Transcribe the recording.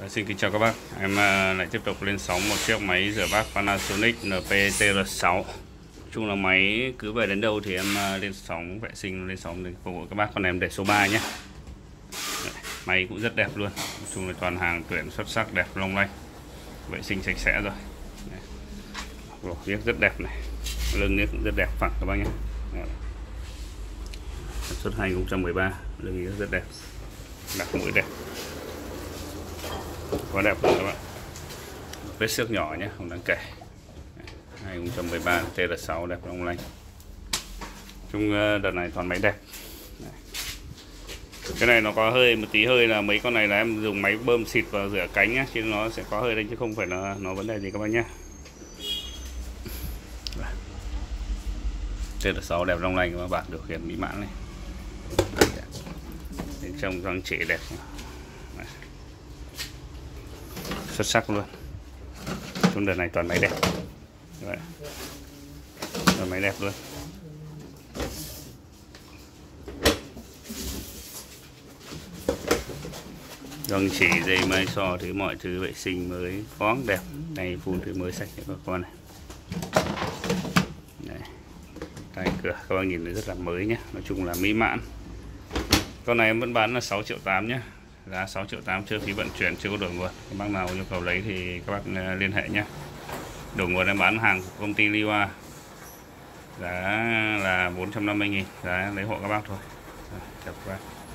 Dạ, xin kính chào các bác. Em à, lại tiếp tục lên sóng một chiếc máy rửa bát Panasonic NPTR6 chung là máy cứ về đến đâu thì em à, lên sóng vệ sinh, lên sóng để phục vụ các bác. Còn em để số 3 nhé. Dạ, máy cũng rất đẹp luôn. Chung là toàn hàng tuyển xuất sắc, đẹp long lanh. Vệ sinh sạch sẽ rồi. Dạ, Vỏ viết rất đẹp này. Lưng viết cũng rất đẹp phẳng các bác nhé. Sản xuất 2013 Lưng viết rất đẹp. Đặt mũi đẹp quá đẹp luôn các bạn. Vết xước nhỏ nhé, không đáng kể. 2013 TR6 đẹp long lanh chung ờ, đợt này toàn máy đẹp. Cái này nó có hơi, một tí hơi là mấy con này là em dùng máy bơm xịt vào rửa cánh nhá chứ nó sẽ có hơi đấy, chứ không phải là nó vấn đề gì các bạn nhé. TR6 đẹp long lanh các bạn điều khiển mỹ mãn này. Bên trong răng chỉ đẹp Đấy xuất sắc luôn. Chung đợt này toàn máy đẹp. Toàn máy đẹp luôn. Đồng chỉ dây máy so thứ mọi thứ vệ sinh mới khoáng đẹp. Này phun thứ mới sạch cho các con này. Đây. tay cửa, các bạn nhìn thấy rất là mới nhé. Nói chung là mỹ mãn. Con này em vẫn bán là 6 triệu 8 nhé giá 6 triệu 8 chưa phí vận chuyển, chưa có đổi nguồn. Các bác nào nhu cầu lấy thì các bác ờ, liên hệ nhé. Đổi nguồn em bán hàng của công ty Liwa. Giá là 450.000 giá lấy hộ các bác thôi. Chào các bác.